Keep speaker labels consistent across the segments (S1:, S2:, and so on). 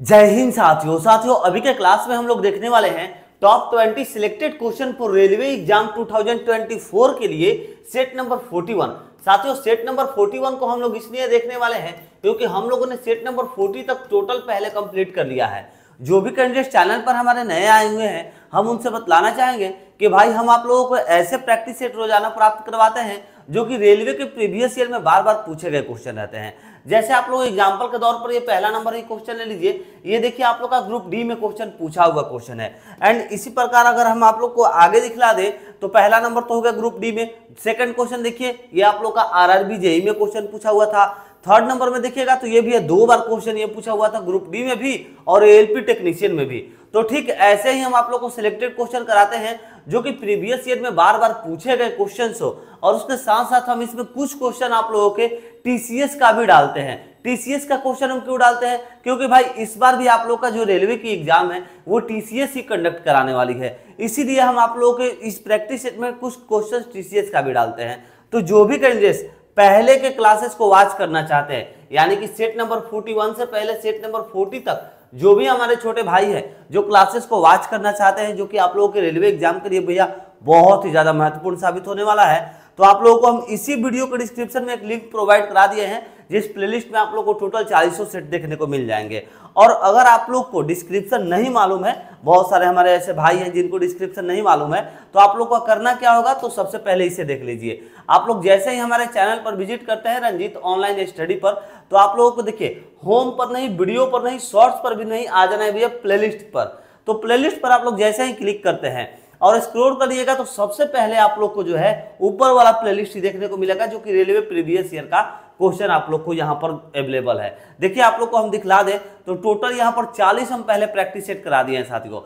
S1: जय हिंद साथियों। साथियों, अभी के क्लास में हम लोग देखने वाले हैं top 20 selected question for railway exam 2024 के लिए सेट नंबर 41 साथियों सेट नंबर 41 को हम लोग इसलिए देखने वाले हैं क्योंकि हम लोगों ने सेट नंबर 40 तक टोटल पहले कंप्लीट कर लिया है। जो भी कैंडिडेट चैनल पर हमारे नए आए हुए हैं, हम उनसे बतलाना चाहेंगे कि भाई, हम आप लोगों को ऐसे प्रैक्टिस सेट रोज़ाना प्राप्त करवाते हैं जो कि रेलवे के प्रीवियस ईयर में बार बार पूछे गए क्वेश्चन रहते हैं। जैसे आप लोग एग्ज़ाम्पल के तौर पर ये पहला नंबर ही क्वेश्चन ले लीजिए, ये देखिए आप लोग का ग्रुप डी में क्वेश्चन पूछा हुआ क्वेश्चन है। एंड इसी प्रकार अगर हम आप लोग को आगे दिखला दे तो पहला नंबर तो हो गया ग्रुप डी में। सेकंड क्वेश्चन देखिए, ये आप लोग का आरआरबी जेई में क्वेश्चन पूछा हुआ था। थर्ड नंबर में देखिएगा तो ये भी है, दो बार क्वेश्चन ये पूछा हुआ था ग्रुप डी में भी और एएलपी टेक्नीशियन में भी। तो ठीक ऐसे ही हम आप लोग को सिलेक्टेड क्वेश्चन कराते हैं, जो कि प्रीवियस ईयर में बार बार पूछे गए क्वेश्चन हो, और उसके साथ साथ हम इसमें कुछ क्वेश्चन आप लोगों के टीसीएस का भी डालते हैं। टीसीएस का क्वेश्चन हम क्यों डालते हैं? क्योंकि भाई, इस बार भी आप लोग का जो रेलवे की एग्ज़ाम है, वो टीसीएस ही कंडक्ट कराने वाली है। इसीलिए हम आप लोगों के इस प्रैक्टिस सेट में कुछ क्वेश्चन टीसीएस का भी डालते हैं। तो जो भी कैंडिडेट्स पहले के क्लासेस को वॉच करना चाहते हैं, यानी कि सेट नंबर 41 से पहले सेट नंबर 40 तक जो भी हमारे छोटे भाई हैं, जो क्लासेस को वॉच करना चाहते हैं, जो कि आप लोगों के रेलवे एग्ज़ाम के लिए भैया बहुत ही ज़्यादा महत्वपूर्ण साबित होने वाला है तो आप लोगों को हम इसी वीडियो के डिस्क्रिप्शन में एक लिंक प्रोवाइड करा दिए हैं। जिस प्लेलिस्ट में आप लोग को टोटल चालीसों सेट देखने को मिल जाएँगे। और अगर आप लोग को डिस्क्रिप्शन नहीं मालूम है, बहुत सारे हमारे ऐसे भाई हैं जिनको डिस्क्रिप्शन नहीं मालूम है तो आप लोग को करना क्या होगा तो सबसे पहले इसे देख लीजिए। आप लोग जैसे ही हमारे चैनल पर विज़िट करते हैं रंजीत ऑनलाइन स्टडी पर तो आप लोगों को देखिए होम पर नहीं वीडियो पर नहीं शॉर्ट्स पर भी नहीं, आ जाना है भैया प्लेलिस्ट पर। तो प्लेलिस्ट पर आप लोग जैसे ही क्लिक करते हैं और स्क्रोल करिएगा तो सबसे पहले आप लोग को जो है ऊपर वाला प्लेलिस्ट देखने को मिलेगा, जो कि रेलवे प्रीवियस ईयर का क्वेश्चन आप लोग को यहाँ पर अवेलेबल है। देखिए, आप लोग को हम दिखला दें तो टोटल यहाँ पर 40 हम पहले प्रैक्टिस सेट करा दिए हैं साथियों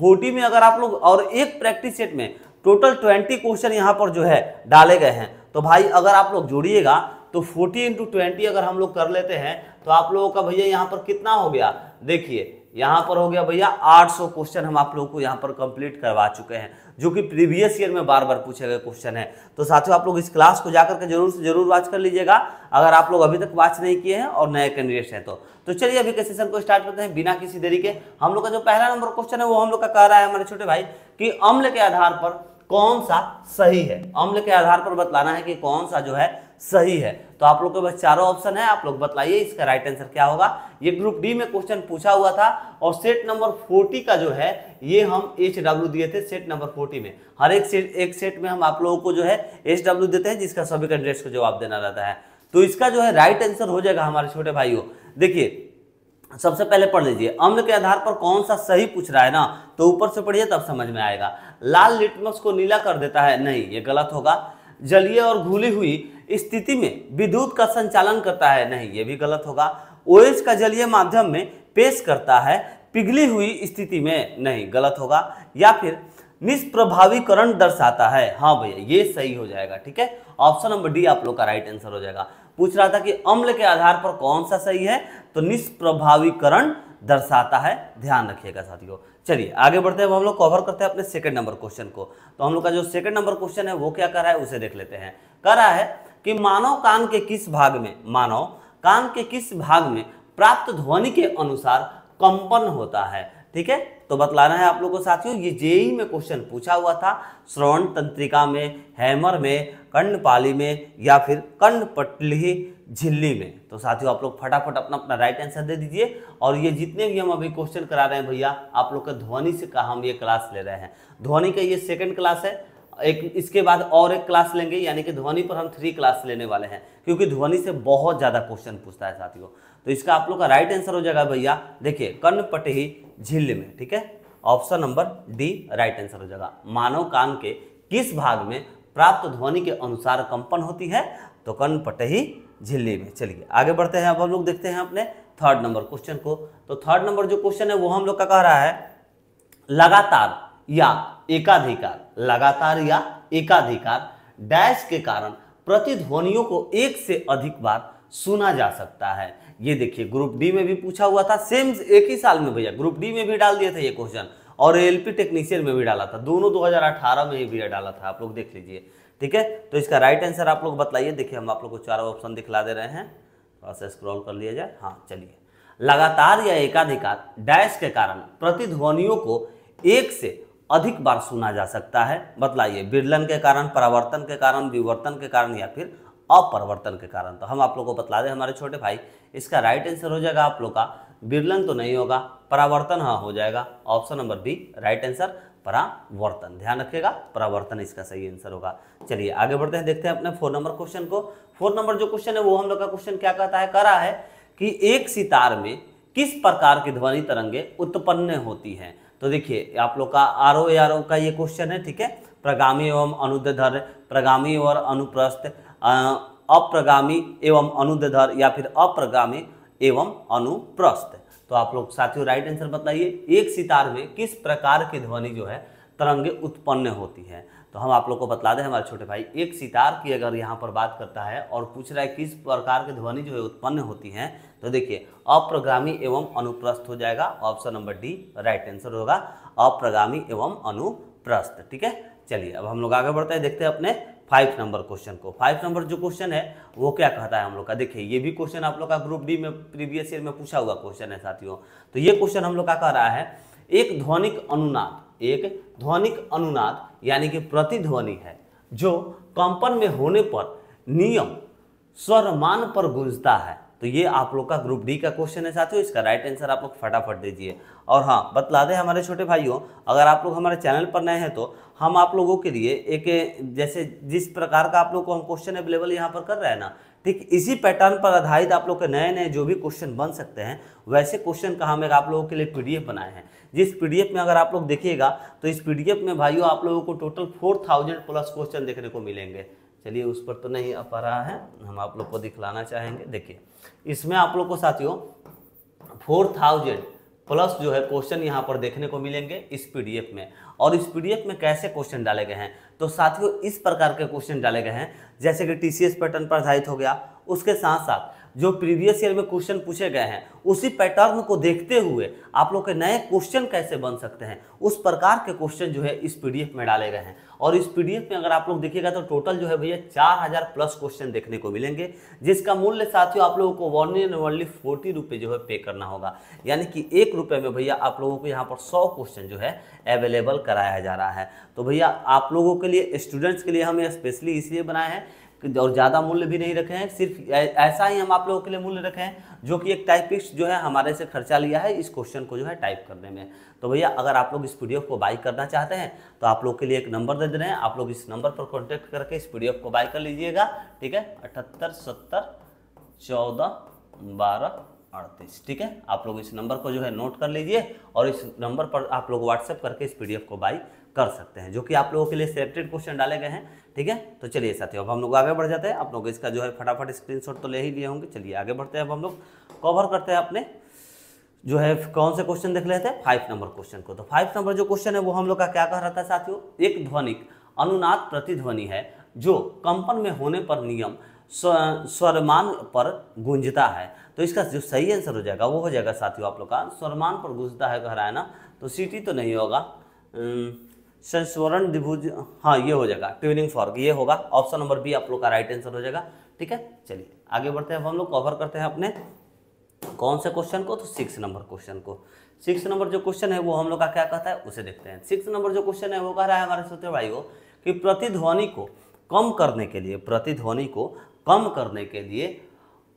S1: 40 में अगर आप लोग और एक प्रैक्टिस सेट में टोटल 20 क्वेश्चन यहाँ पर जो है डाले गए हैं। तो भाई, अगर आप लोग जोड़िएगा तो 40 इंटू ट्वेंटी अगर हम लोग कर लेते हैं तो आप लोगों का भैया यहाँ पर कितना हो गया? देखिए यहाँ पर हो गया भैया 800 क्वेश्चन हम आप लोगों को यहाँ पर कंप्लीट करवा चुके हैं, जो कि प्रीवियस ईयर में बार बार पूछे गए क्वेश्चन है। तो साथियों, आप लोग इस क्लास को जाकर के ज़रूर से ज़रूर वाच कर लीजिएगा, अगर आप लोग अभी तक वाच नहीं किए हैं और नए कैंडिडेट्स हैं तो। तो चलिए अभी के सेशन को स्टार्ट करते हैं, बिना किसी देरी के। हम लोग का जो पहला नंबर क्वेश्चन है, वो हम लोग का कह रहा है हमारे छोटे भाई, कि अम्ल के आधार पर कौन सा सही है? अम्ल के आधार पर बतलाना है कि कौन सा जो है सही है। तो आप लोग के पास चारों ऑप्शन है, आप लोग बताइए इसका राइट आंसर क्या होगा। ये ग्रुप डी में क्वेश्चन पूछा हुआ था और सेट नंबर 40 का जो है, ये हम एच डब्ल्यू दिए थे सेट नंबर 40 में। हर एक सेट एक सेट में हम आप लोगों को जो है एच डब्ल्यू देते हैं, जिसका सभी कैंडिडेट्स को जवाब देना रहता है। तो इसका जो है राइट आंसर हो जाएगा हमारे छोटे भाइयों। देखिए, सबसे पहले पढ़ लीजिए। अम्ल के आधार पर कौन सा सही पूछ रहा है ना? तो ऊपर से पढ़िए, तब समझ में आएगा। लाल लिटमस को नीला कर देता है। नहीं, ये गलत होगा। जलीय और घुली हुई स्थिति में विद्युत का संचालन करता है। नहीं, ये भी गलत होगा। ओएच का जलीय माध्यम में पेश करता है, पिघली हुई स्थिति में। नहीं, गलत होगा। या फिर निष्प्रभावीकरण दर्शाता है। हाँ भैया, ये सही हो जाएगा, ठीक है? ऑप्शन नंबर डी आप लोग का राइट आंसर हो जाएगा। पूछ रहा था कि अम्ल के आधार पर कौन सा सही है? तो निष्प्रभावीकरण दर्शाता है। ध्यान रखिएगा साथियों। चलिए, आगे बढ़ते हैं। हम लोग कवर करते हैं अपने सेकंड नंबर क्वेश्चन को। तो हम लोग का जो सेकंड नंबर क्वेश्चन है, वो क्या कर रहा है? उसे देख लेते हैं। कर रहा है कि मानव कान के किस भाग में, मानव कान के किस भाग में प्राप्त ध्वनि के अनुसार कंपन होता है? ठीक है? तो बतलाना है आप लोगों को साथियों, ये जेई में क्वेश्चन पूछा हुआ था, श्रवण तंत्रिका में, हैमर में कर्णपाली में, या फिर कर्णपटली झिल्ली में। तो साथियों, आप लोग फटाफट अपना अपना राइट आंसर दे दीजिए। और ये जितने भी हम अभी क्वेश्चन करा रहे हैं भैया, आप लोग का ध्वनि से का हम ये क्लास ले रहे हैं? ध्वनि का ये सेकंड क्लास है एक, इसके बाद और एक क्लास लेंगे, यानी कि ध्वनि पर हम थ्री क्लास लेने वाले हैं, क्योंकि ध्वनि से बहुत ज़्यादा क्वेश्चन पूछता है साथियों। तो इसका आप लोग का राइट आंसर हो जाएगा भैया, देखिए कर्णपटही झील में, ठीक है? Option number D right answer हो जाएगा। मानव कान के किस भाग में प्राप्त ध्वनि के अनुसार कंपन होती है? तो कर्णपटही झिल्ली में, चलिए, आगे बढ़ते हैं, अब हम लोग देखते हैं अपने थर्ड नंबर क्वेश्चन को। तो थर्ड नंबर जो क्वेश्चन है, वो हम लोग का कह रहा है, लगातार या एकाधिकार, लगातार या एकाधिकार डैश के कारण प्रतिध्वनियों को एक से अधिक बार सुना जा सकता है। ये देखिए, ग्रुप डी में भी पूछा हुआ था सेम एक ही साल में भैया, ग्रुप डी में भी डाल दिया था ये क्वेश्चन और एलपी टेक्नीशियन में भी डाला था, दोनों 2018 में ही भी डाला था, आप लोग देख लीजिए, ठीक है? तो इसका राइट आंसर आप लोग बताइए, देखिए हम आप लोग को चारों ऑप्शन दिखला दे रहे हैं, थोड़ा सा स्क्रॉल कर लिया जाए हाँ चलिए। लगातार या एकाधिकार डैश के कारण प्रतिध्वनियों को एक से अधिक बार सुना जा सकता है। बतलाइए, विरलन के कारण, परावर्तन के कारण, विवर्तन के कारण या फिर अपरिवर्तन के कारण? तो हम आप लोग को बतला दें हमारे छोटे भाई, इसका राइट आंसर हो जाएगा आप लोग का, विरलन तो नहीं होगा, परावर्तन हाँ हो जाएगा। Option number B right answer परावर्तन। ध्यान रखिएगा, परावर्तन इसका सही आंसर होगा। चलिए, आगे बढ़ते हैं, देखते हैं अपने फोर नंबर क्वेश्चन को। फोर नंबर जो क्वेश्चन है वो हम लोग का क्वेश्चन क्या कहता है? करा है कि एक सितार में किस प्रकार की ध्वनि तरंगे उत्पन्न होती हैं? तो देखिए, आप लोग का आर ओ आर ओ का ये क्वेश्चन है, ठीक है? प्रगामी एवं अनुदधर प्रगामी और अनुप्रस्थ अप्रगामी एवं अनुदधर या फिर अप्रगामी एवं अनुप्रस्थ। तो आप लोग साथियों राइट आंसर बताइए, एक सितार में किस प्रकार के ध्वनि जो है तरंगे उत्पन्न होती है? तो हम आप लोग को बतला दें हमारे छोटे भाई, एक सितार की अगर यहाँ पर बात करता है और पूछ रहा है किस प्रकार की ध्वनि जो है उत्पन्न होती है तो देखिए, अप्रगामी एवं अनुप्रस्थ हो जाएगा, option number D, right answer होगा, अप्रगामी एवं अनुप्रस्थ, ठीक है? चलिए, अब हम लोग आगे बढ़ते हैं, देखते हैं अपने फाइव नंबर क्वेश्चन को। फाइव नंबर जो क्वेश्चन है, वो क्या कहता है हम लोग का? देखिए, ये भी क्वेश्चन आप लोग का ग्रुप डी में प्रीवियस ईयर में पूछा हुआ क्वेश्चन है साथियों। तो ये क्वेश्चन हम लोग का कह रहा है, एक ध्वनिक अनुनाद एक ध्वनिक अनुनाद, यानी कि प्रतिध्वनि है, जो कंपन में होने पर नियम स्वरमान पर गूंजता है। तो ये आप लोग का ग्रुप डी का क्वेश्चन है साथियों, इसका राइट आंसर आप लोग फटाफट दीजिए। और हाँ बतला दें हमारे छोटे भाइयों, अगर आप लोग हमारे चैनल पर नए हैं तो हम आप लोगों के लिए एक, जैसे जिस प्रकार का आप लोग को हम क्वेश्चन अवेलेबल यहाँ पर कर रहे हैं ना ठीक इसी पैटर्न पर आधारित आप लोग के नए नए जो भी क्वेश्चन बन सकते हैं, वैसे क्वेश्चन का हम एक आप लोगों के लिए पीडीएफ बनाए हैं। जिस पीडीएफ में अगर आप लोग देखिएगा तो इस पीडीएफ में भाइयों आप लोगों को total four thousand plus question देखने को मिलेंगे। चलिए, उस पर तो नहीं आ पा रहा है, हम आप लोग को दिखलाना चाहेंगे। देखिए, इसमें आप लोग को साथियों फोर थाउज़ेंड प्लस जो है क्वेश्चन यहाँ पर देखने को मिलेंगे इस पीडीएफ में। और इस पीडीएफ में कैसे क्वेश्चन डाले गए हैं? तो साथियों, इस प्रकार के क्वेश्चन डाले गए हैं। जैसे कि टीसीएस पैटर्न पर आधारित हो गया। उसके साथ साथ जो प्रीवियस ईयर में क्वेश्चन पूछे गए हैं, उसी पैटर्न को देखते हुए आप लोग के नए क्वेश्चन कैसे बन सकते हैं? उस प्रकार के क्वेश्चन जो है, इस पीडीएफ में डाले गए हैं। और इस पीडीएफ में अगर आप लोग देखिएगा तो टोटल जो है भैया चार हज़ार प्लस क्वेश्चन देखने को मिलेंगे, जिसका मूल्य साथियों आप लोगों को वन एंड ओनली फोर्टी रुपये जो है पे करना होगा। यानी कि एक रुपये में भैया आप लोगों को यहाँ पर सौ क्वेश्चन जो है अवेलेबल कराया जा रहा है। तो भैया आप लोगों के लिए स्टूडेंट्स के लिए हम स्पेशली इसलिए बनाए हैं और ज़्यादा मूल्य भी नहीं रखे हैं, सिर्फ़ ऐसा ही हम आप लोगों के लिए मूल्य रखे हैं, जो कि एक टाइपिस्ट जो है हमारे से खर्चा लिया है, इस क्वेश्चन को जो है टाइप करने में तो भैया, अगर आप लोग इस पीडीएफ को बाई करना चाहते हैं तो आप लोग के लिए एक नंबर दे दे रहे हैं। आप लोग इस नंबर पर कॉन्टेक्ट करके इस पी को बाई कर लीजिएगा, ठीक है? अठहत्तर, सत्तर, चौदह, बारह, अड़तीस, ठीक है? आप लोग इस नंबर को जो है नोट कर लीजिए और इस नंबर पर आप लोग व्हाट्सएप करके इस पीडीएफ को बाई कर सकते हैं, जो कि आप लोगों के लिए सिलेक्टेड क्वेश्चन डाले गए हैं। ठीक है? तो चलिए साथियों, अब हम लोग आगे बढ़ जाते हैं। आप लोग इसका जो है फटाफट स्क्रीनशॉट तो ले ही लिए होंगे। चलिए आगे बढ़ते हैं। अब हम लोग कवर करते हैं अपने जो है कौन से क्वेश्चन देख लेते हैं? फाइव नंबर क्वेश्चन को। तो फाइव नंबर जो क्वेश्चन है, वो हम लोग का क्या कह रहा था साथियों? एक ध्वनिक, अनुनाद प्रतिध्वनि है, जो कंपन में होने पर नियम स्वरमान पर गूंजता है। तो इसका जो सही आंसर हो जाएगा, वो हो जाएगा साथियों आप लोग का, स्वरमान पर गूंजता है कह रहा है ना? तो सीटी तो नहीं होगा। संस्वरण द्विभुज हाँ ये हो जाएगा। ट्यूनिंग फॉर्क, ये होगा। ऑप्शन नंबर बी, आप लोग का राइट आंसर हो जाएगा। ठीक है? चलिए, आगे बढ़ते हैं। अब हम लोग कवर करते हैं अपने कौन से क्वेश्चन को? तो सिक्स नंबर क्वेश्चन को। सिक्स नंबर जो क्वेश्चन है, वो हम लोग का क्या कहता है? उसे देखते हैं। सिक्स नंबर जो क्वेश्चन है, वो कह रहा है हमारे सोते भाई को कि प्रतिध्वनि को कम करने के लिए, प्रतिध्वनि को कम करने के लिए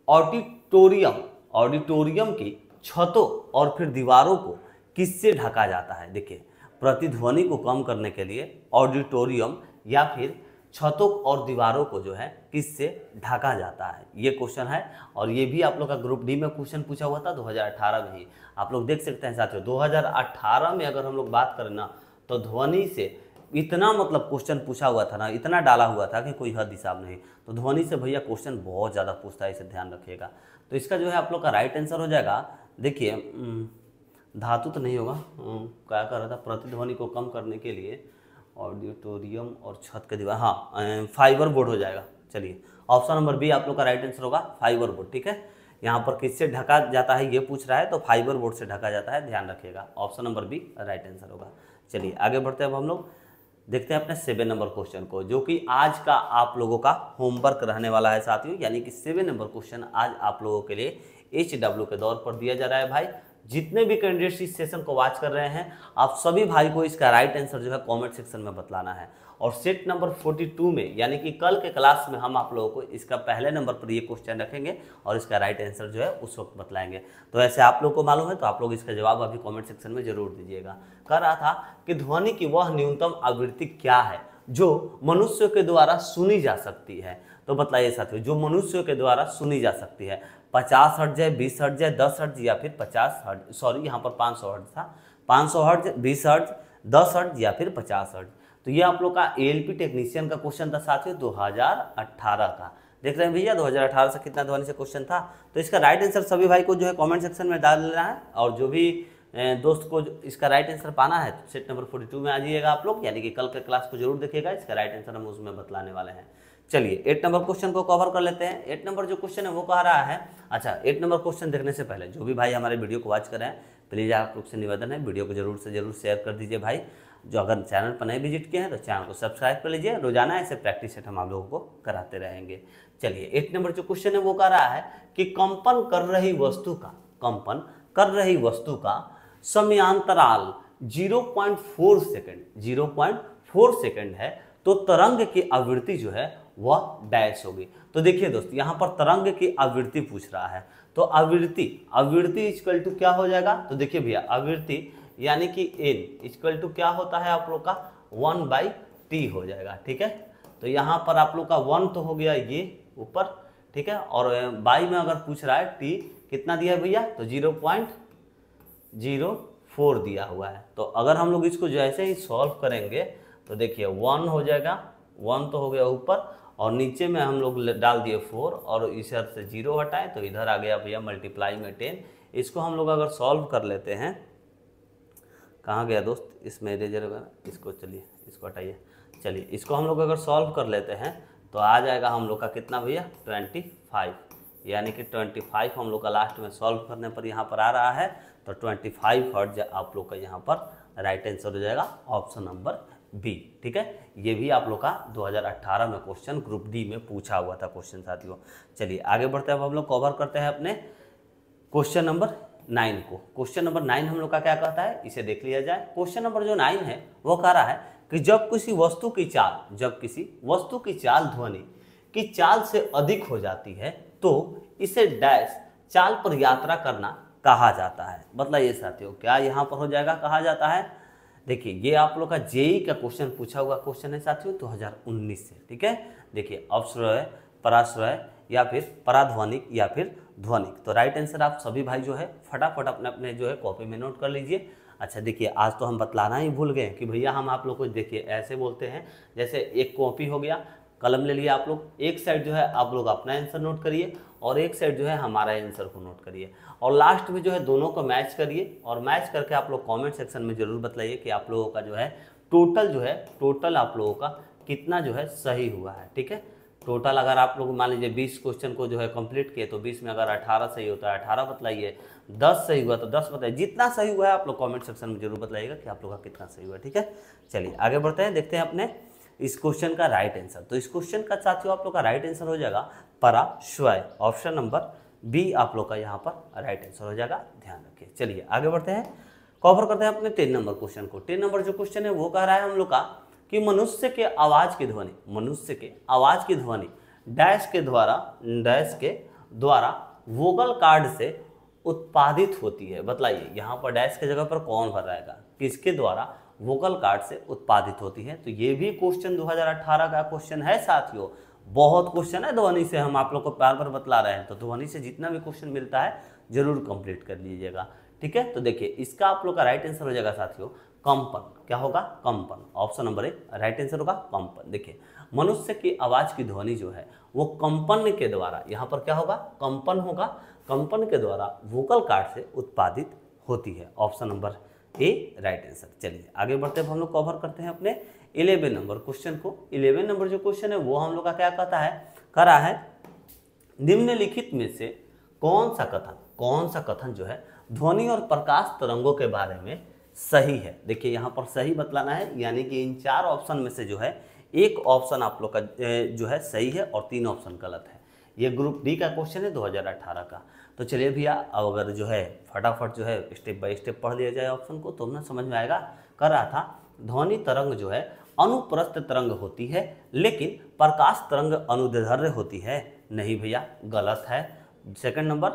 S1: ऑडिटोरियम ऑडिटोरियम की छतों और फिर दीवारों को किससे ढका जाता है? देखिए प्रतिध्वनि को कम करने के लिए ऑडिटोरियम या फिर छतों और दीवारों को जो है किससे ढका जाता है? ये क्वेश्चन है। और ये भी आप लोग का ग्रुप डी में क्वेश्चन पूछा हुआ था 2018 में ही। आप लोग देख सकते हैं साथियों 2018 में अगर हम लोग बात करें ना तो ध्वनि से इतना मतलब क्वेश्चन पूछा हुआ था ना, इतना डाला हुआ था कि कोई हद हिसाब नहीं। तो ध्वनि से भैया क्वेश्चन बहुत ज़्यादा पूछता है, इसे ध्यान रखिएगा। तो इसका जो है आप लोग का राइट आंसर हो जाएगा। देखिए धातु तो नहीं होगा। क्या कर रहा था, प्रतिध्वनि को कम करने के लिए ऑडिटोरियम और छत के दीवार हाँ फाइबर बोर्ड हो जाएगा। चलिए, ऑप्शन नंबर बी आप लोग का राइट आंसर होगा, फाइबर बोर्ड, ठीक है? यहाँ पर किससे ढका जाता है, ये पूछ रहा है तो फाइबर बोर्ड से ढका जाता है, ध्यान रखिएगा। Option number B right answer होगा। चलिए, आगे बढ़ते हैं अब हम लोग। देखते हैं अपने सेवन नंबर क्वेश्चन को, जो कि आज का आप लोगों का होमवर्क रहने वाला है साथियों, यानी कि सेवन नंबर क्वेश्चन आज आप लोगों के लिए एच डब्ल्यू के दौर पर दिया जा रहा है भाई। जितने भी कैंडिडेट्स इस सेशन को वॉच कर रहे हैं, आप सभी भाई को इसका राइट आंसर जो है कमेंट सेक्शन में बतलाना है। और सेट नंबर 42 में, यानी कि कल के क्लास में हम आप लोगों को इसका पहले नंबर पर ये क्वेश्चन रखेंगे और इसका राइट आंसर जो है उस वक्त बतलाएँगे। तो ऐसे आप लोग को मालूम है तो आप लोग इसका जवाब अभी कमेंट सेक्शन में ज़रूर दीजिएगा। कह रहा था कि ध्वनि की वह न्यूनतम आवृत्ति क्या है, जो मनुष्य के द्वारा सुनी जा सकती है? तो बताइए साथियों, जो मनुष्य के द्वारा सुनी जा सकती है पचास हर्ज है, बीस हर्ज है, दस हर्ज या फिर पचास हर्ज सॉरी यहाँ पर पाँच सौ हर्ज था। पाँच सौ हर्ज बीस हर्ज दस हर्ज या फिर पचास हर्ज तो ये आप लोग का ए टेक्नीशियन का क्वेश्चन था साथियों 2018 का। देख रहे हैं भैया 2018 से कितना ध्वनि से क्वेश्चन था। तो इसका राइट आंसर सभी भाई को जो है कमेंट सेक्शन में डाल देना है और जो भी दोस्त को इसका राइट आंसर पाना है तो सेट नंबर 42 में आ जाइएगा आप लोग। यानी कि कल के क्लास को ज़रूर देखिएगा, इसका राइट आंसर हम उसमें बतलाने वाले हैं। चलिए एट नंबर क्वेश्चन को कवर कर लेते हैं। एट नंबर जो क्वेश्चन है, वो कह रहा है अच्छा एट नंबर क्वेश्चन देखने से पहले, जो भी भाई हमारे वीडियो को वॉच करें प्लीज़ आप लोग से निवेदन है वीडियो को ज़रूर से ज़रूर शेयर कर दीजिए भाई। जो अगर चैनल पर नहीं विज़िट किए हैं तो चैनल को सब्सक्राइब कर लीजिए। रोज़ाना ऐसे प्रैक्टिस सेट हम आप लोगों को कराते रहेंगे। चलिए एट नंबर जो क्वेश्चन है, वो कह रहा है कि कंपन कर रही वस्तु का, कंपन कर रही वस्तु का समयांतराल 0.4 सेकंड 0.4 सेकंड है तो तरंग की आवृत्ति जो है वह डैश होगी। तो देखिए दोस्त, यहाँ पर तरंग की आवृत्ति पूछ रहा है। तो आवृत्ति आवृत्ति इक्वल टू क्या हो जाएगा? तो देखिए भैया, आवृत्ति यानी कि एन इक्वल टू क्या होता है आप लोग का? वन बाई टी हो जाएगा, ठीक है? तो यहाँ पर आप लोग का वन तो हो गया ये ऊपर, ठीक है? और बाई में अगर पूछ रहा है टी कितना दिया है भैया? तो ज़ीरो पॉइंट ज़ीरो फोर दिया हुआ है। तो अगर हम लोग इसको जैसे ही सॉल्व करेंगे तो देखिए वन हो जाएगा, वन तो हो गया ऊपर और नीचे में हम लोग डाल दिए फोर और इधर से ज़ीरो हटाएँ तो इधर आ गया भैया मल्टीप्लाई में टेन। इसको हम लोग अगर सॉल्व कर लेते हैं, कहाँ गया दोस्त? इसमें इरेजर वगैरह इसको चलिए, इसको हटाइए। चलिए, इसको हम लोग अगर सॉल्व कर लेते हैं तो आ जाएगा हम लोग का कितना भैया? Twenty five. यानी कि ट्वेंटी फाइव हम लोग का लास्ट में सॉल्व करने पर यहाँ पर आ रहा है तो ट्वेंटी फाइव हर्ज आप लोग का यहाँ पर राइट आंसर हो जाएगा ऑप्शन नंबर बी, ठीक है? ये भी आप लोग का 2018 में क्वेश्चन ग्रुप डी में पूछा हुआ था क्वेश्चन साथियों। चलिए, आगे बढ़ते हैं, अब हम लोग कवर करते हैं अपने क्वेश्चन नंबर नाइन को। क्वेश्चन नंबर नाइन हम लोग का क्या कहता है? इसे देख लिया जाए। क्वेश्चन नंबर जो नाइन है, वो कह रहा है कि जब किसी वस्तु की चाल, जब किसी वस्तु की चाल ध्वनि की चाल से अधिक हो जाती है तो इसे डैश चाल पर यात्रा करना कहा जाता है। मतलब ये साथियों, क्या यहाँ पर हो जाएगा? कहा जाता है देखिए, ये आप लोग का जेई का क्वेश्चन पूछा हुआ क्वेश्चन है साथियों 2019 से, ठीक है? देखिए अपश्रय पराश्रय, या फिर पराध्वनिक, या फिर ध्वनिक। तो राइट आंसर आप सभी भाई जो है, फटाफट अपने अपने जो है कॉपी में नोट कर लीजिए। अच्छा देखिए, आज तो हम बतलाना ही भूल गए कि भैया, हम आप लोग को देखिए, ऐसे बोलते हैं, जैसे एक कॉपी हो गया कलम ले लिया आप लोग। एक साइड जो है, आप लोग अपना आंसर नोट करिए और एक साइड जो है, हमारा आंसर को नोट करिए। और लास्ट में जो है, दोनों को मैच करिए और मैच करके आप लोग कमेंट सेक्शन में ज़रूर बताइए कि आप लोगों का जो है टोटल जो है टोटल आप लोगों का कितना जो है, सही हुआ है, ठीक है? टोटल अगर आप लोग मान लीजिए, बीस क्वेश्चन को जो है कंप्लीट किए तो बीस में अगर अठारह सही होता है, अठारह बतलाइए, दस सही हुआ तो दस बताइए जितना सही हुआ है, आप लोग कमेंट सेक्शन में ज़रूर बताइएगा कि आप लोग का कितना सही हुआ ठीक है? चलिए, आगे बढ़ते हैं, देखते हैं अपने इस क्वेश्चन का राइट आंसर तो इस क्वेश्चन का साथियों, आप लोग का राइट आंसर हो जाएगा परा स्वय ऑप्शन नंबर बी आप लोग का यहाँ पर राइट आंसर हो जाएगा। ध्यान रखिए। चलिए, आगे बढ़ते हैं। कवर करते हैं अपने टेन नंबर क्वेश्चन को। टेन नंबर जो क्वेश्चन है, वो कह रहा है हम लोग का कि मनुष्य के आवाज़ की ध्वनि, मनुष्य के आवाज़ की ध्वनि डैश के द्वारा डैश के द्वारा वोगल कार्ड से उत्पादित होती है। बतलाइए यहाँ पर डैश के जगह पर कौन भर रहेगा? किसके द्वारा? वोकल कार्ड से उत्पादित होती है। तो ये भी क्वेश्चन 2018 का क्वेश्चन है साथियों। बहुत क्वेश्चन है, ध्वनि से हम आप लोग को बार बार बतला रहे हैं। तो ध्वनि से जितना भी क्वेश्चन मिलता है, ज़रूर कंप्लीट कर लीजिएगा। ठीक है? तो देखिए, इसका आप लोग का राइट आंसर हो जाएगा साथियों, कंपन। क्या होगा? कंपन। ऑप्शन नंबर एक राइट आंसर होगा कंपन। देखिए, मनुष्य की आवाज़ की ध्वनि जो है, वो कंपन के द्वारा, यहाँ पर क्या होगा? कंपन होगा। कंपन के द्वारा वोकल कार्ड से उत्पादित होती है। Option number A right answer चलिए, आगे बढ़ते हैं हम लोग कवर करते हैं अपने इलेवन नंबर क्वेश्चन को। इलेवन नंबर जो क्वेश्चन है, वो हम लोग का क्या कहता है? करा है, निम्नलिखित में से कौन सा कथन, कौन सा कथन जो है, ध्वनि और प्रकाश तरंगों के बारे में सही है? देखिए, यहाँ पर सही बतलाना है, यानी कि इन चार ऑप्शन में से जो है, एक ऑप्शन आप लोग का जो है सही है और तीन ऑप्शन गलत है। ये ग्रुप डी का क्वेश्चन है 2018 का। तो चलिए भैया, अब अगर जो है फटाफट जो है स्टेप बाय स्टेप पढ़ लिया जाए ऑप्शन को तो हमें समझ में आएगा, कर रहा था। ध्वनि तरंग जो है, अनुप्रस्थ तरंग होती है, लेकिन प्रकाश तरंग अनुदैर्ध्य होती है। नहीं भैया, गलत है। सेकंड नंबर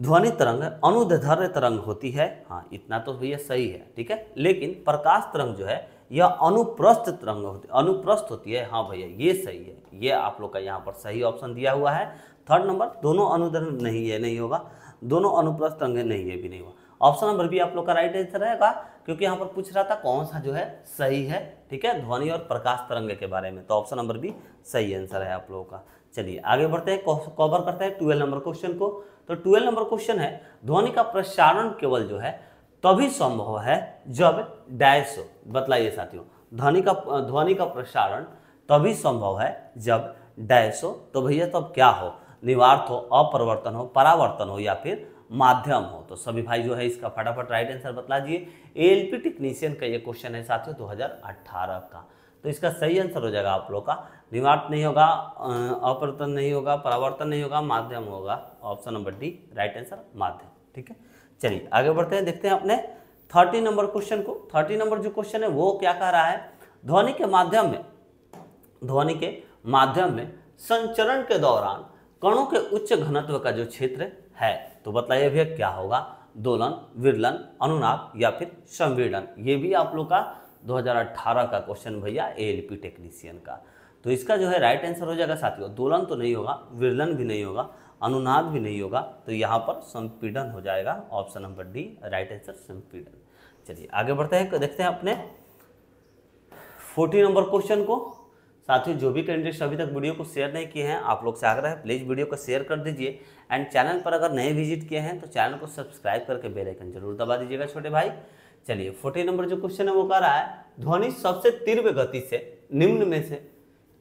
S1: ध्वनि तरंग अनुदैर्ध्य तरंग होती है। हाँ इतना तो भैया सही है, ठीक है? लेकिन प्रकाश तरंग जो है यह अनुप्रस्थ तरंग होती, अनुप्रस्थ होती है। हाँ भैया, ये सही है। ये आप लोग का यहाँ पर सही ऑप्शन दिया हुआ है। थर्ड नंबर दोनों अनुदैर्ध्य नहीं है, नहीं होगा। दोनों अनुप्रस्थ तरंग नहीं है भी, नहीं होगा। ऑप्शन नंबर बी आप लोग का राइट आंसर रहेगा, क्योंकि यहाँ पर पूछ रहा था कौन सा जो है सही है, ठीक है? ध्वनि और प्रकाश तरंग के बारे में तो ऑप्शन नंबर भी सही आंसर है आप लोगों का। चलिए, आगे बढ़ते हैं कवर करते हैं ट्वेल्व नंबर क्वेश्चन को। तो ट्वेल्व नंबर क्वेश्चन है, ध्वनि का प्रसारण केवल जो है तभी संभव है जब डैश हो बतलाइए साथियों, ध्वनि का ध्वनि का प्रसारण तभी संभव है जब डैश हो तो भैया तब क्या हो? निवार्थ हो, अपरिवर्तन हो, परावर्तन हो या फिर माध्यम हो? तो सभी भाई जो है इसका फटाफट राइट आंसर बतला दिए। एएलपी टेक्नीशियन का ये क्वेश्चन है साथियों 2018 का। तो इसका सही आंसर हो जाएगा आप लोग का। निवार्थ नहीं होगा अपरिवर्तन नहीं होगा, परावर्तन नहीं होगा, माध्यम होगा। Option number D right answer माध्यम। ठीक है? चलिए, आगे बढ़ते हैं, देखते हैं अपने थर्टी नंबर क्वेश्चन को। थर्टी नंबर जो क्वेश्चन है, वो क्या कह रहा है? ध्वनि के माध्यम में, ध्वनि के माध्यम में संचरण के दौरान कणों के उच्च घनत्व का जो क्षेत्र है तो बताइए भैया, क्या होगा? दोलन, विरलन, अनुनाद या फिर संवीडन ये भी आप लोग का 2018 का क्वेश्चन भैया एएलपी टेक्नीशियन का। तो इसका जो है राइट आंसर हो जाएगा साथियों, दोलन तो नहीं होगा, विरलन भी नहीं होगा। अनुनाद भी नहीं होगा तो यहाँ पर संपीडन हो जाएगा option number D right answer संपीडन। चलिए, आगे बढ़ते हैं, देखते हैं अपने फोर्टी नंबर क्वेश्चन को। साथ ही जो भी कैंडिडेट्स अभी तक वीडियो को शेयर नहीं किए हैं, आप लोग से आग्रह है प्लीज़ वीडियो को शेयर कर दीजिए। एंड चैनल पर अगर नए विज़िट किए हैं तो चैनल को सब्सक्राइब करके बेल आइकन ज़रूर दबा दीजिएगा, छोटे भाई। चलिए फोर्टी नंबर जो क्वेश्चन है, वो कह रहा है, ध्वनि सबसे तीव्र गति से, निम्न में से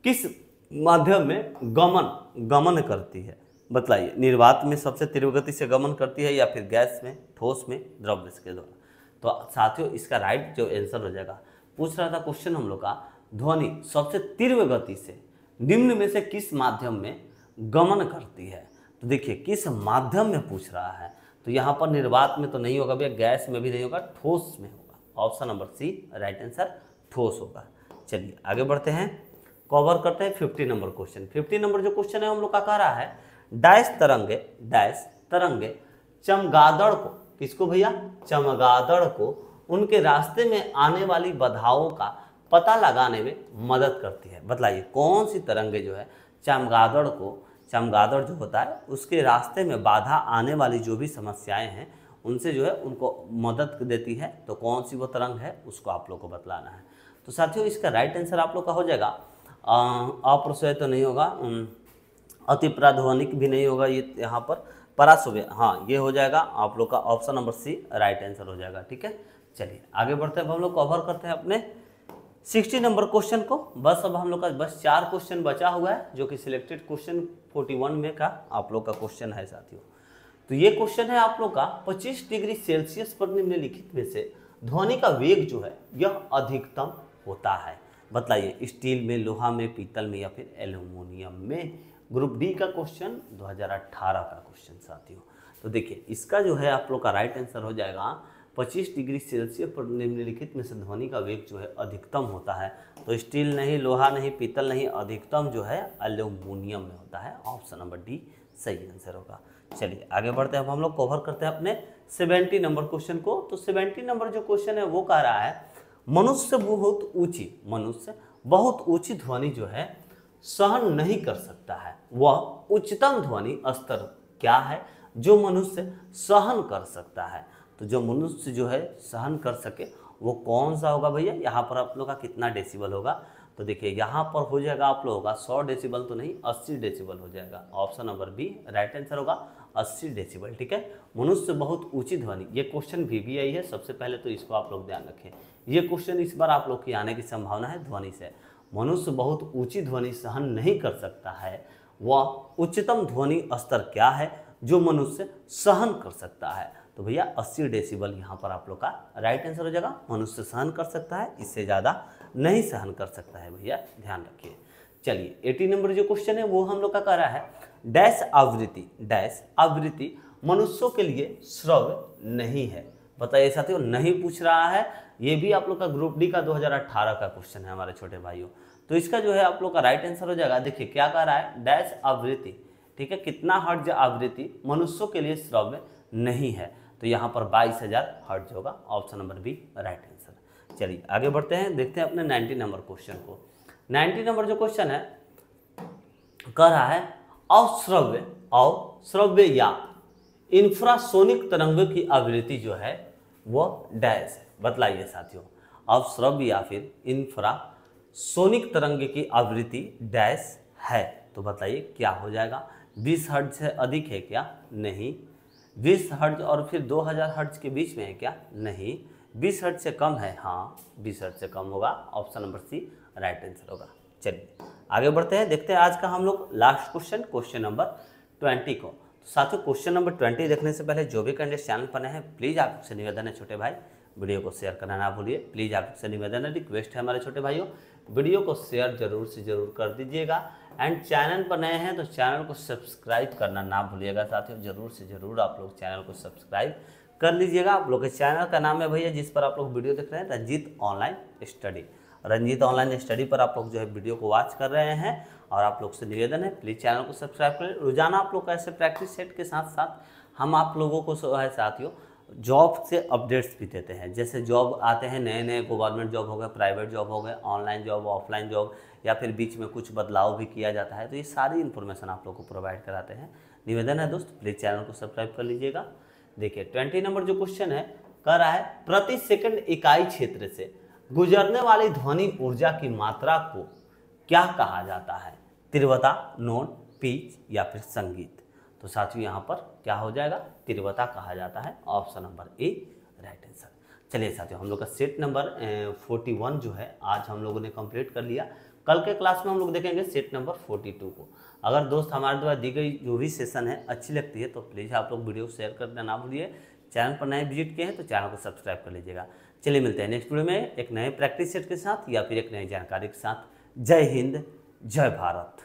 S1: किस माध्यम में गमन गमन करती है? बतलाइए, निर्वात में सबसे तीव्र गति से गमन करती है या फिर गैस में, ठोस में, द्रव्य के द्वारा? तो साथियों, इसका राइट जो आंसर हो जाएगा। पूछ रहा था क्वेश्चन हम लोग का, ध्वनि सबसे तीव्र गति से, निम्न में से किस माध्यम में गमन करती है? तो देखिए, किस माध्यम में पूछ रहा है? तो यहाँ पर निर्वात में तो नहीं होगा भैया, गैस में भी नहीं होगा, ठोस में होगा। Option number C right answer ठोस होगा। चलिए, आगे बढ़ते हैं। कवर करते हैं fifty number question fifty number जो क्वेश्चन है, हम लोग का कह रहा है डैश तरंगे डैश तरंगे। चमगादड़ को, किसको भैया? चमगादड़ को उनके रास्ते में आने वाली बाधाओं का पता लगाने में मदद करती है। बतलाइए कौन सी तरंगे जो है, चमगादड़ को, चमगादड़ जो होता है, उसके रास्ते में बाधा आने वाली जो भी समस्याएँ हैं, उनसे जो है, उनको मदद देती है। तो कौन सी वो तरंग है, उसको आप लोग को बतलाना है। तो साथियों, इसका राइट आंसर आप लोग का हो जाएगा। अप्रसय तो नहीं होगा। अति प्राध्वनिक भी नहीं होगा ये यहाँ पर। परासुव्य हाँ ये हो जाएगा। आप लोग का option number C right answer हो जाएगा, ठीक है? चलिए, आगे बढ़ते हैं। हम लोग कवर करते हैं अपने सिक्सटी नंबर क्वेश्चन को। बस अब हम लोग का बस चार क्वेश्चन बचा हुआ है, जो कि सिलेक्टेड क्वेश्चन फोर्टी वन में का आप लोग का क्वेश्चन है साथियों। तो ये क्वेश्चन है आप लोग का 25 डिग्री सेल्सियस पर निम्नलिखित में से। ध्वनि का वेग जो है, यह अधिकतम होता है। बताइए, स्टील में, लोहा में, पीतल में या फिर एल्यूमिनियम में? ग्रुप डी का क्वेश्चन 2018 का क्वेश्चन साथियों। तो देखिए, इसका जो है आप लोग का राइट आंसर हो जाएगा 25 डिग्री सेल्सियस पर निम्नलिखित में से ध्वनि का वेग जो है अधिकतम होता है। तो स्टील नहीं, लोहा नहीं, पीतल नहीं, अधिकतम जो है एल्यूमिनियम में होता है। ऑप्शन नंबर डी सही आंसर होगा। चलिए, आगे बढ़ते हैं। अब हम लोग कवर करते हैं अपने सेवेंटी नंबर क्वेश्चन को। तो सेवेंटी नंबर जो क्वेश्चन है, वो कह रहा है, मनुष्य बहुत ऊँची, मनुष्य बहुत ऊँची ध्वनि जो है सहन नहीं कर सकता है। वह उच्चतम ध्वनि स्तर क्या है? जो मनुष्य सहन कर सकता है। तो जो मनुष्य जो है सहन कर सके, वो कौन सा होगा भैया? यहाँ पर आप लोग का कितना डेसिबल होगा? तो देखिए, यहाँ पर हो जाएगा आप लोगों का सौ डेसिबल तो नहीं, अस्सी डेसिबल हो जाएगा। Option number B right answer होगा, अस्सी डेसिबल ठीक है? मनुष्य बहुत ऊँची ध्वनि, ये क्वेश्चन भी भी आई है। सबसे पहले तो इसको आप लोग ध्यान रखें। ये क्वेश्चन इस बार आप लोग की आने की संभावना है ध्वनि से। मनुष्य बहुत ऊँची ध्वनि सहन नहीं कर सकता है। वह उच्चतम ध्वनि स्तर क्या है जो मनुष्य सहन कर सकता है? तो भैया 80 डेसिबल यहाँ पर आप लोग का राइट आंसर हो जाएगा। मनुष्य सहन कर सकता है, इससे ज़्यादा नहीं सहन कर सकता है भैया, ध्यान रखिए। चलिए 80 नंबर जो क्वेश्चन है, वो हम लोग का कह रहा है, डैश आवृत्ति डैश आवृत्ति मनुष्यों के लिए श्रव्य नहीं है। बताइए साथियों, नहीं पूछ रहा है। ये भी आप लोग का ग्रुप डी का 2018 का क्वेश्चन है हमारे छोटे भाइयों। तो इसका जो है आप लोग का राइट आंसर हो जाएगा। देखिए, क्या कह रहा है? डैश आवृत्ति, ठीक है? कितना हर्ज आवृत्ति मनुष्यों के लिए श्रव्य नहीं है। तो यहाँ पर बाईस हज़ार हर्ज होगा। Option number B right answer चलिए, आगे बढ़ते हैं, देखते हैं अपने नाइन्टी नंबर क्वेश्चन को। नाइन्टी नंबर जो क्वेश्चन है, कह रहा है, अश्रव्य अश्रव्य या इंफ्रासोनिक तरंगों की आवृत्ति जो है वो डैश है। बतलाइए साथियों अवश्रव्य या फिर इंफ्रा सोनिक तरंग की आवृत्ति डैश है। तो बताइए क्या हो जाएगा? 20 हर्ज से अधिक है क्या? नहीं। 20 हर्ज और फिर 2000 हर्ज के बीच में है क्या? नहीं। 20 हर्ज से कम है? हाँ 20 हर्ज से कम होगा। Option number C right answer होगा। चलिए, आगे बढ़ते हैं। देखते हैं आज का हम लोग last question question number twenty को। साथियों क्वेश्चन नंबर ट्वेंटी देखने से पहले जो भी कैंडिडेट चैनल पर हैं प्लीज़ आपसे निवेदन है छोटे भाई वीडियो को शेयर करना ना भूलिए। प्लीज़ आपसे निवेदन है रिक्वेस्ट है हमारे छोटे भाइयों वीडियो को शेयर ज़रूर से ज़रूर कर दीजिएगा। एंड चैनल पर नए हैं तो चैनल को सब्सक्राइब करना ना भूलिएगा साथियों, ज़रूर से ज़रूर आप लोग चैनल को सब्सक्राइब कर लीजिएगा। आप लोग के चैनल का नाम है भैया, जिस पर आप लोग वीडियो देख रहे हैं, Ranjeet online study Ranjeet online study पर आप लोग जो है वीडियो को वॉच कर रहे हैं और आप लोग से निवेदन है प्लीज़ चैनल को सब्सक्राइब करें। रोज़ाना आप लोग ऐसे प्रैक्टिस सेट के साथ साथ हम आप लोगों को जो है साथियों जॉब से अपडेट्स भी देते हैं। जैसे जॉब आते हैं नए नए गवर्नमेंट जॉब हो गए प्राइवेट जॉब हो गए ऑनलाइन जॉब ऑफलाइन जॉब या फिर बीच में कुछ बदलाव भी किया जाता है तो ये सारी इन्फॉर्मेशन आप लोग को प्रोवाइड कराते हैं। निवेदन है दोस्त प्लीज़ चैनल को सब्सक्राइब कर लीजिएगा। देखिए ट्वेंटी नंबर जो क्वेश्चन है, कह रहा है, प्रति सेकंड इकाई क्षेत्र से गुजरने वाली ध्वनि ऊर्जा की मात्रा को क्या कहा जाता है? तीव्रता नोट पीच या फिर संगीत? तो साथियों, यहाँ पर क्या हो जाएगा? तीव्रता कहा जाता है। Option number A, right answer. चलिए साथियों, हम लोग का सेट नंबर फोर्टी वन जो है, आज हम लोगों ने कंप्लीट कर लिया। कल के क्लास में हम लोग देखेंगे सेट नंबर फोर्टी टू को। अगर दोस्त हमारे द्वारा दी गई जो भी सेशन है, अच्छी लगती है तो प्लीज़ आप लोग वीडियो शेयर करना ना भूलिए। चैनल पर नए विज़िट किए हैं तो चैनल को सब्सक्राइब कर लीजिएगा। चलिए मिलते हैं नेक्स्ट वीडियो में। एक नए प्रैक्टिस सेट के साथ या फिर एक नई जानकारी के साथ। जय हिंद, जय भारत।